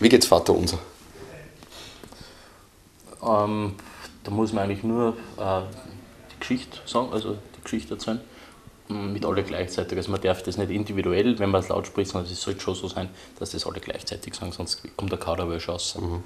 Wie geht's Vater unser? Ähm, da muss man eigentlich nur äh, die Geschichte sagen, also die Geschichte erzählen, mm, mit alle gleichzeitig. Also man darf das nicht individuell, wenn man es laut spricht, sondern es sollte schon so sein, dass das alle gleichzeitig sagen, sonst kommt der Kader wohl raus. Mhm.